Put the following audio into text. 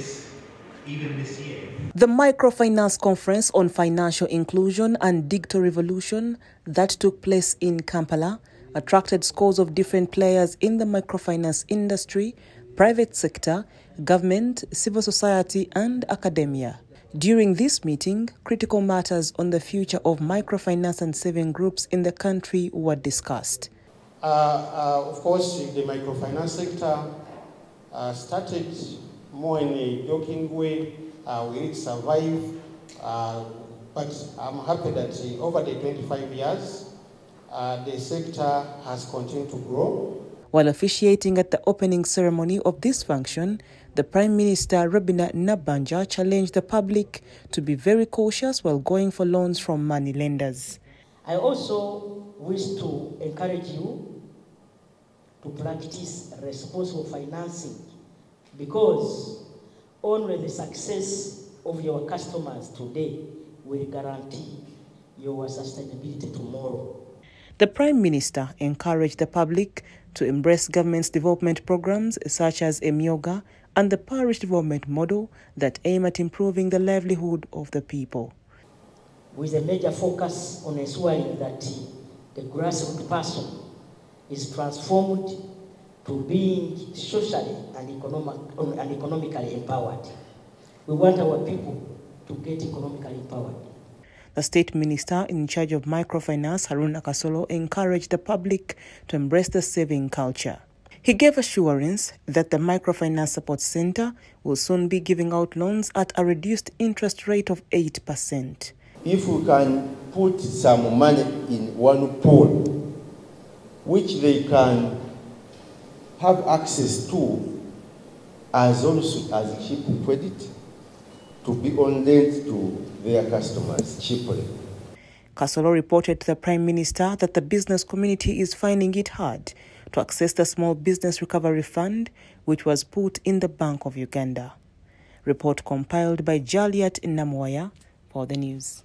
this even this year. The Microfinance Conference on Financial Inclusion and Digital Revolution that took place in Kampala attracted scores of different players in the microfinance industry, private sector, government, civil society, and academia. During this meeting, critical matters on the future of microfinance and saving groups in the country were discussed. Uh, uh, of course, the microfinance sector uh, started more in a joking way. Uh, we did survive, uh, but I'm happy that uh, over the 25 years, uh, the sector has continued to grow. While officiating at the opening ceremony of this function, the Prime Minister Robinah Nabbanja challenged the public to be very cautious while going for loans from money lenders. I also wish to encourage you to practice responsible financing because only the success of your customers today will guarantee your sustainability tomorrow. The Prime Minister encouraged the public to embrace government's development programs such as Emyooga and the parish development model that aim at improving the livelihood of the people. With a major focus on ensuring that the grassroots person is transformed to being socially and, economic, and economically empowered. We want our people to get economically empowered. The state minister in charge of microfinance, Haruna Kasolo, encouraged the public to embrace the saving culture. He gave assurance that the Microfinance Support Center will soon be giving out loans at a reduced interest rate of 8%. If we can put some money in one pool, which they can have access to as also as cheap credit to be on lent to their customers cheaply. Kasolo reported to the Prime Minister that the business community is finding it hard to access the Small Business Recovery Fund, which was put in the Bank of Uganda. Report compiled by Jaliat Namwaya for the news.